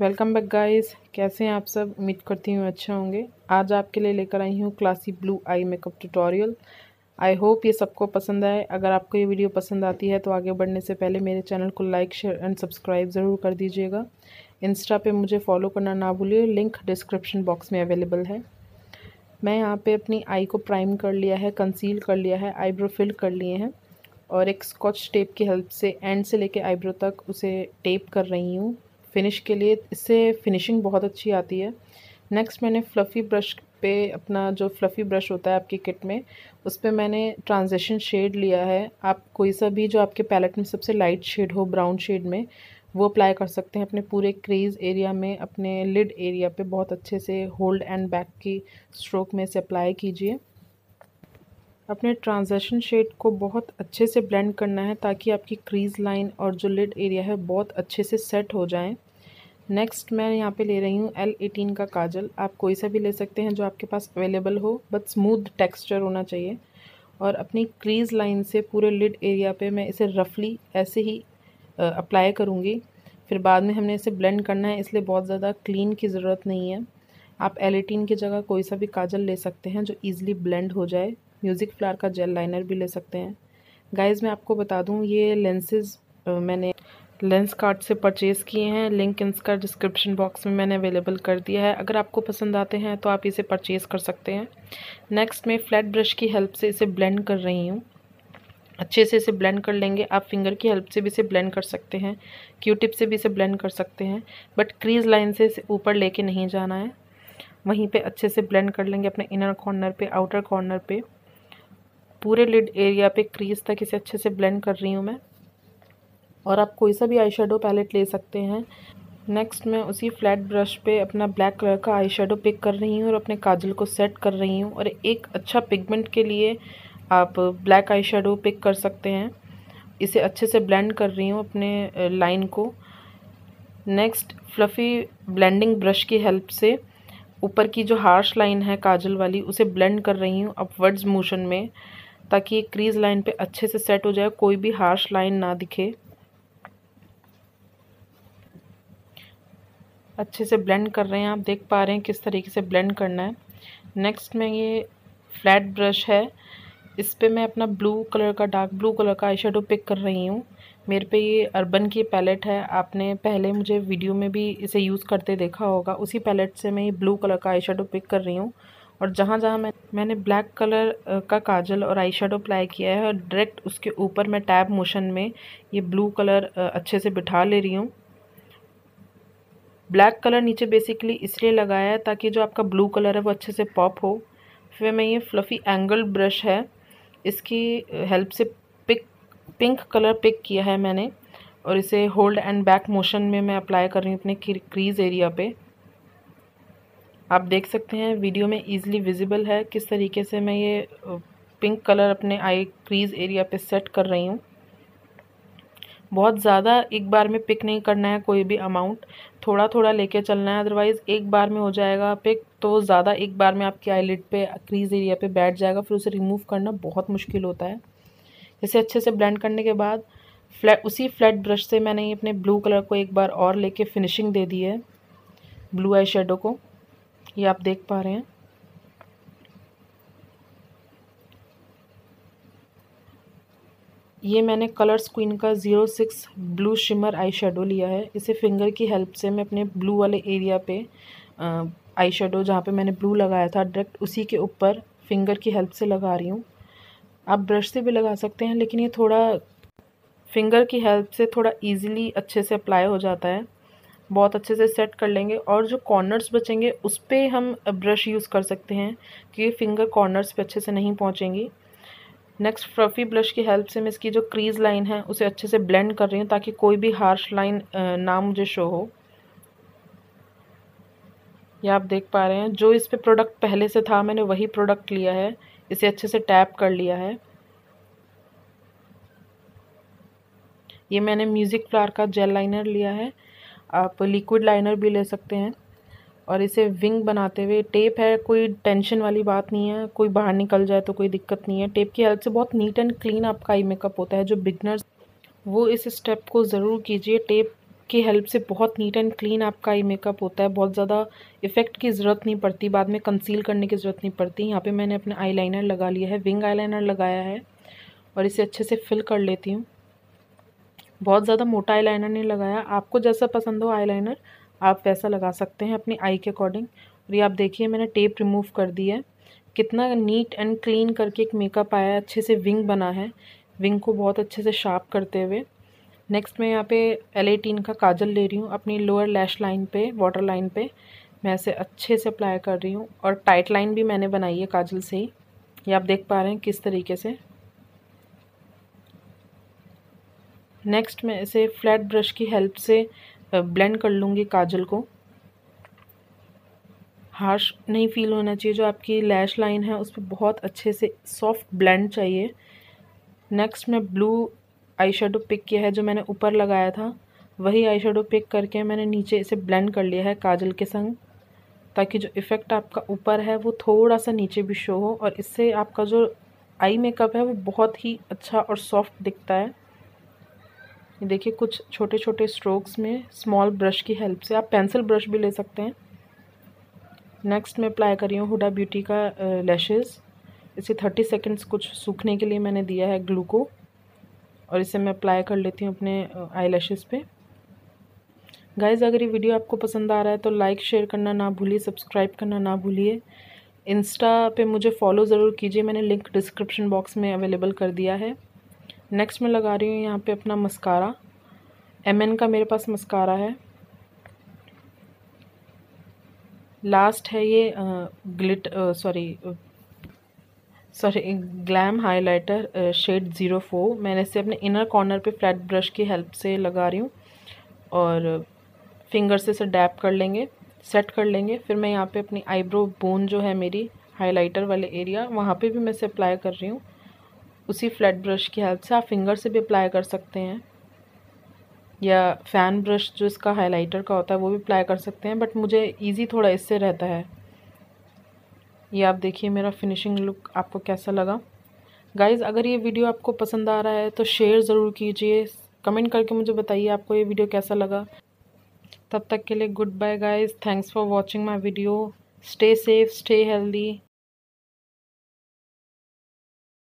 Welcome back guys. कैसे हैं आप सब? उम्मीद करती हूँ अच्छे होंगे। आज आपके लिए लेकर आई हूँ classy blue eye makeup tutorial. I hope ये सबको पसंद आए। अगर आपको ये वीडियो पसंद आती है तो आगे बढ़ने से पहले मेरे चैनल को लाइक, शेयर एंड सब्सक्राइब ज़रूर कर दीजिएगा। इंस्टा पे मुझे फॉलो करना ना भूलिए। लिंक डिस्क्रिप्शन बॉक्स में अवेलेबल है। मैं यहाँ पर अपनी आई को प्राइम कर लिया है, कंसील कर लिया है, आईब्रो फिल कर लिए हैं और एक स्कॉच टेप की हेल्प से एंड से लेके आईब्रो तक उसे टेप कर रही हूँ। फिनिश के लिए, इससे फिनिशिंग बहुत अच्छी आती है। नेक्स्ट मैंने फ्लफ़ी ब्रश पे अपना जो फ्लफ़ी ब्रश होता है आपकी किट में, उस पर मैंने ट्रांजेक्शन शेड लिया है। आप कोई सा भी जो आपके पैलेट में सबसे लाइट शेड हो ब्राउन शेड में, वो अप्लाई कर सकते हैं अपने पूरे क्रीज एरिया में, अपने लिड एरिया पे बहुत अच्छे से होल्ड एंड बैक की स्ट्रोक में से अप्लाई कीजिए। अपने ट्रांजेक्शन शेड को बहुत अच्छे से ब्लेंड करना है ताकि आपकी क्रीज लाइन और जो लिड एरिया है, बहुत अच्छे से सेट हो जाएँ। नेक्स्ट मैं यहाँ पे ले रही हूँ एल एटीन का काजल। आप कोई सा भी ले सकते हैं जो आपके पास अवेलेबल हो बट स्मूथ टेक्सचर होना चाहिए। और अपनी क्रीज लाइन से पूरे लिड एरिया पे मैं इसे रफली ऐसे ही अप्लाई करूँगी। फिर बाद में हमने इसे ब्लेंड करना है, इसलिए बहुत ज़्यादा क्लीन की ज़रूरत नहीं है। आप एल एटीन की जगह कोई सा भी काजल ले सकते हैं जो ईज़िली ब्लेंड हो जाए। म्यूज़िक फ्लार का जेल लाइनर भी ले सकते हैं। गाइज़ मैं आपको बता दूँ, ये लेंसेज मैंने लेंस कार्ड से परचेज़ किए हैं। लिंक इसका डिस्क्रिप्शन बॉक्स में मैंने अवेलेबल कर दिया है। अगर आपको पसंद आते हैं तो आप इसे परचेज़ कर सकते हैं। नेक्स्ट मैं फ्लैट ब्रश की हेल्प से इसे ब्लेंड कर रही हूँ। अच्छे से इसे ब्लेंड कर लेंगे। आप फिंगर की हेल्प से भी इसे ब्लेंड कर सकते हैं। क्यू टिप से भी इसे ब्लेंड कर सकते हैं। बट क्रीज लाइन से इसे ऊपर लेके नहीं जाना है। वहीं पे अच्छे से ब्लेंड कर लेंगे अपने इनर कॉर्नर पे, आउटर कॉर्नर पे। पूरे लिड एरिया पे क्रीज तक इसे अच्छे से ब्लेंड कर रही हूँ मैं। और आप कोई सा भी आई पैलेट ले सकते हैं। नेक्स्ट मैं उसी फ्लैट ब्रश पे अपना ब्लैक कलर का आई पिक कर रही हूँ और अपने काजल को सेट कर रही हूँ और एक अच्छा पिगमेंट के लिए आप ब्लैक आई पिक कर सकते हैं। इसे अच्छे से ब्लेंड कर रही हूँ अपने लाइन को। नेक्स्ट फ्लफ़ी ब्लेंडिंग ब्रश की हेल्प से ऊपर की जो हार्श लाइन है काजल वाली, उसे ब्लेंड कर रही हूँ अपवर्ड्स मोशन में, ताकि क्रीज लाइन पे अच्छे से सेट हो जाए कोई भी हार्श लाइन ना दिखे। अच्छे से ब्लेंड कर रहे हैं, आप देख पा रहे हैं किस तरीके से ब्लेंड करना है। नेक्स्ट में ये फ्लैट ब्रश है। इस पर मैं अपना ब्लू कलर का डार्क ब्लू कलर का आई पिक कर रही हूँ। मेरे पे ये अर्बन की पैलेट है। आपने पहले मुझे वीडियो में भी इसे यूज़ करते देखा होगा। उसी पैलेट से मैं ये ब्लू कलर का आई पिक कर रही हूँ। और जहाँ जहाँ मैं, मैंने ब्लैक कलर का काजल और आई शेडो अप्लाई किया है और डायरेक्ट उसके ऊपर मैं टैब मोशन में ये ब्लू कलर अच्छे से बिठा ले रही हूँ। ब्लैक कलर नीचे बेसिकली इसलिए लगाया है ताकि जो आपका ब्लू कलर है वो अच्छे से पॉप हो। फिर मैं ये फ्लफ़ी एंगल ब्रश है, इसकी हेल्प से पिक पिंक कलर पिक किया है मैंने और इसे होल्ड एंड बैक मोशन में मैं अप्लाई कर रही हूँ अपने क्रीज एरिया पे। आप देख सकते हैं वीडियो में इजीली विजिबल है किस तरीके से मैं ये पिंक कलर अपने आई क्रीज एरिया पे सेट कर रही हूँ। बहुत ज़्यादा एक बार में पिक नहीं करना है कोई भी अमाउंट थोड़ा थोड़ा लेके चलना है अदरवाइज़ एक बार में हो जाएगा पिक तो ज़्यादा एक बार में आपकी आईलिड पे क्रीज एरिया पे बैठ जाएगा, फिर उसे रिमूव करना बहुत मुश्किल होता है। इसे अच्छे से ब्लेंड करने के बाद फ्लैट उसी फ्लैट ब्रश से मैंने अपने ब्लू कलर को एक बार और लेके फिनिशिंग दे दी है ब्लू आई को। ये आप देख पा रहे हैं। ये मैंने कलर्स क्वीन का zero six blue shimmer eye shadow लिया है। इसे फिंगर की हेल्प से मैं अपने ब्लू वाले एरिया पे आई शेडो जहाँ पे मैंने ब्लू लगाया था, डायरेक्ट उसी के ऊपर फिंगर की हेल्प से लगा रही हूँ। आप ब्रश से भी लगा सकते हैं, लेकिन ये थोड़ा फिंगर की हेल्प से थोड़ा ईजीली अच्छे से अप्लाई हो जाता है। बहुत अच्छे से सेट कर लेंगे और जो कॉर्नर्स बचेंगे, उस पर हम ब्रश यूज़ कर सकते हैं क्योंकि फिंगर कॉर्नर्स पे अच्छे से नहीं पहुँचेंगी। नेक्स्ट फ्रफी ब्रश की हेल्प से मैं इसकी जो क्रीज लाइन है, उसे अच्छे से ब्लेंड कर रही हूँ ताकि कोई भी हार्श लाइन ना मुझे शो हो। ये आप देख पा रहे हैं, जो इस पे प्रोडक्ट पहले से था, मैंने वही प्रोडक्ट लिया है, इसे अच्छे से टैप कर लिया है। ये मैंने म्यूज़िक फ्लार का जेल लाइनर लिया है। आप लिक्विड लाइनर भी ले सकते हैं। और इसे विंग बनाते हुए, टेप है, कोई टेंशन वाली बात नहीं है, कोई बाहर निकल जाए तो कोई दिक्कत नहीं है। टेप की हेल्प से बहुत नीट एंड क्लीन आपका आई मेकअप होता है, जो बिगनर्स, वो इस स्टेप को ज़रूर कीजिए। टेप की हेल्प से बहुत नीट एंड क्लीन आपका आई मेकअप होता है, बहुत ज़्यादा इफ़ेक्ट की ज़रूरत नहीं पड़ती, बाद में कंसील करने की ज़रूरत नहीं पड़ती। यहाँ पे मैंने अपना आईलाइनर लगा लिया है, विंग आईलाइनर लगाया है और इसे अच्छे से फिल कर लेती हूँ। बहुत ज़्यादा मोटा आईलाइनर नहीं लगाया, आपको जैसा पसंद हो आईलाइनर आप वैसा लगा सकते हैं अपनी आई के अकॉर्डिंग। और ये आप देखिए, मैंने टेप रिमूव कर दी है। कितना नीट एंड क्लीन करके एक मेकअप आया है, अच्छे से विंग बना है। विंग को बहुत अच्छे से शार्प करते हुए। नेक्स्ट मैं यहाँ पे एल एटीन का काजल ले रही हूँ। अपनी लोअर लैश लाइन पे, वाटर लाइन पे मैं इसे अच्छे से अप्लाई कर रही हूँ। और टाइट लाइन भी मैंने बनाई है काजल से ही। ये आप देख पा रहे हैं किस तरीके से। नेक्स्ट मैं इसे फ्लैट ब्रश की हेल्प से ब्लेंड कर लूँगी काजल को। हार्श नहीं फील होना चाहिए, जो आपकी लैश लाइन है उस पर बहुत अच्छे से सॉफ्ट ब्लेंड चाहिए। नेक्स्ट मैं ब्लू आई पिक किया है, जो मैंने ऊपर लगाया था। वही आई पिक करके मैंने नीचे इसे ब्लेंड कर लिया है काजल के संग, ताकि जो इफ़ेक्ट आपका ऊपर है, वो थोड़ा सा नीचे भी शो हो, और इससे आपका जो आई मेकअप है, वो बहुत ही अच्छा और सॉफ्ट दिखता है। ये देखिए, कुछ छोटे छोटे स्ट्रोक्स में स्मॉल ब्रश की हेल्प से आप पेंसिल ब्रश भी ले सकते हैं। नेक्स्ट मैं अप्लाई कर हूँ हुडा ब्यूटी का लैशेज़ इसे थर्टी सेकेंड्स कुछ सूखने के लिए मैंने दिया है ग्लू को। और इसे मैं अप्लाई कर लेती हूँ अपने आई लैशेज़ पे। गाइज़ अगर ये वीडियो आपको पसंद आ रहा है तो लाइक शेयर करना ना भूलिए सब्सक्राइब करना ना भूलिए। इंस्टा पे मुझे फॉलो ज़रूर कीजिए, मैंने लिंक डिस्क्रिप्शन बॉक्स में अवेलेबल कर दिया है। नेक्स्ट मैं लगा रही हूँ यहाँ पे अपना मस्कारा। एम एन का मेरे पास मस्कारा है। लास्ट है ये glide sorry sorry glam highlighter shade zero four मैंने इसे अपने इनर कॉर्नर पे फ्लैट ब्रश की हेल्प से लगा रही हूँ। और फिंगर से इसे डैप कर लेंगे सेट कर लेंगे। फिर मैं यहाँ पे अपनी आईब्रो बोन जो है मेरी हाइलाइटर वाले एरिया वहाँ पे भी मैं इसे अप्लाई कर रही हूँ। उसी फ्लैट ब्रश की हेल्प से आप फिंगर से भी अप्लाई कर सकते हैं। या फ़ैन ब्रश जो इसका हाइलाइटर का होता है, वो भी अप्लाई कर सकते हैं, बट मुझे इजी थोड़ा इससे रहता है। ये आप देखिए मेरा फिनिशिंग लुक आपको कैसा लगा। गाइज़ अगर ये वीडियो आपको पसंद आ रहा है तो शेयर ज़रूर कीजिए। कमेंट करके मुझे बताइए आपको ये वीडियो कैसा लगा। तब तक के लिए good bye guys thanks for watching my video. Stay safe, stay healthy.